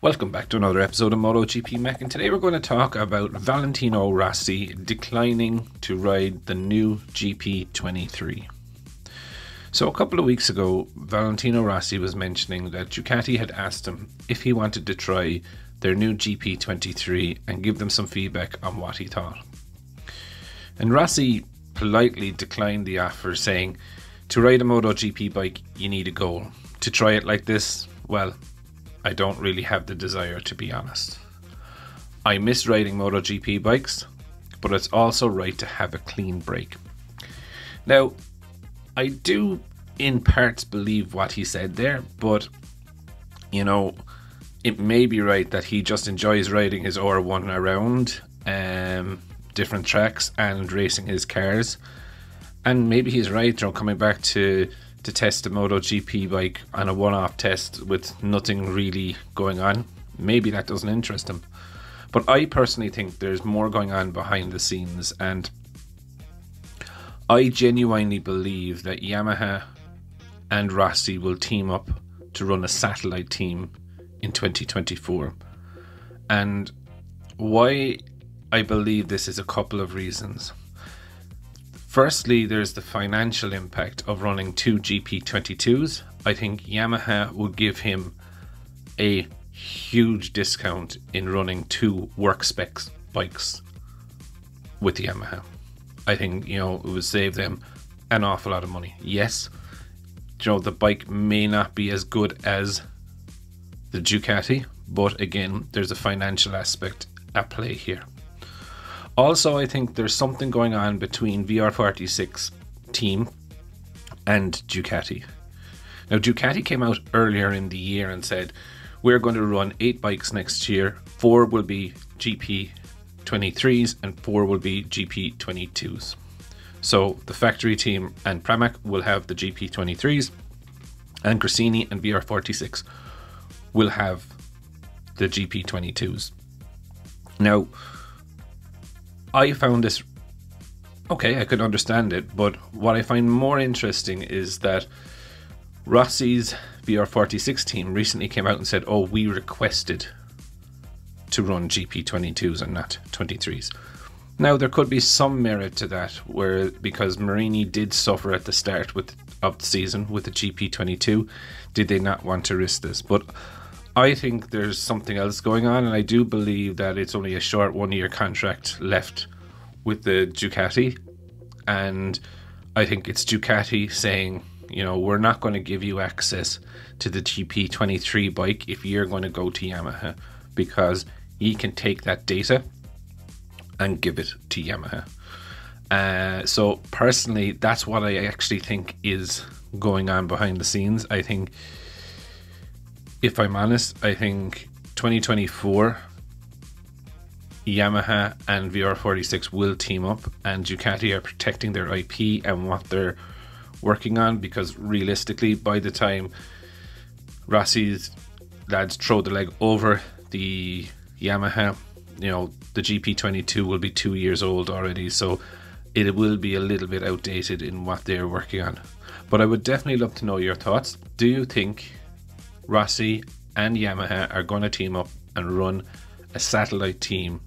Welcome back to another episode of MotoGP Mac, and today we're going to talk about Valentino Rossi declining to ride the new GP23. So, a couple of weeks ago, Valentino Rossi was mentioning that Ducati had asked him if he wanted to try their new GP23 and give them some feedback on what he thought. And Rossi politely declined the offer, saying, To ride a MotoGP bike, you need a goal. To try it like this, well, I don't really have the desire to be honest. I miss riding MotoGP bikes, but it's also right to have a clean break. Now, I do in parts believe what he said there, but you know, it may be right that he just enjoys riding his R1 around um, different tracks and racing his cars. And maybe he's right, you know, coming back to to test a MotoGP bike on a one-off test with nothing really going on. Maybe that doesn't interest him. But I personally think there's more going on behind the scenes and I genuinely believe that Yamaha and Rossi will team up to run a satellite team in 2024. And why I believe this is a couple of reasons. Firstly, there's the financial impact of running two GP22s. I think Yamaha would give him a huge discount in running two work specs bikes with the Yamaha. I think, you know, it would save them an awful lot of money. Yes, you know, the bike may not be as good as the Ducati, but again, there's a financial aspect at play here. Also, I think there's something going on between VR46 team and Ducati. Now, Ducati came out earlier in the year and said, We're going to run eight bikes next year. Four will be GP 23s and four will be GP22s. So the factory team and Pramac will have the GP23s, and Gresini and VR46 will have the GP22s. Now, I found this okay, I could understand it, but what I find more interesting is that Rossi's VR46 team recently came out and said, Oh, we requested to run GP22s and not 23s. Now there could be some merit to that, where because Marini did suffer at the start with of the season with the GP22, did they not want to risk this? But I think there's something else going on, and I do believe that it's only a short one-year contract left with the Ducati, and I think it's Ducati saying, you know, we're not going to give you access to the GP23 bike if you're going to go to Yamaha because you can take that data and give it to Yamaha. Uh, so personally, that's what I actually think is going on behind the scenes. I think, if I'm honest, I think 2024 Yamaha and VR46 will team up, and Ducati are protecting their IP and what they're working on because realistically, by the time Rossi's lads throw the leg over the Yamaha, you know, the GP22 will be two years old already, so it will be a little bit outdated in what they're working on. But I would definitely love to know your thoughts. Do you think Rossi and Yamaha are going to team up and run a satellite team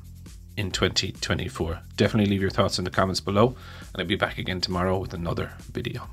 in 2024? Definitely leave your thoughts in the comments below, and I'll be back again tomorrow with another video.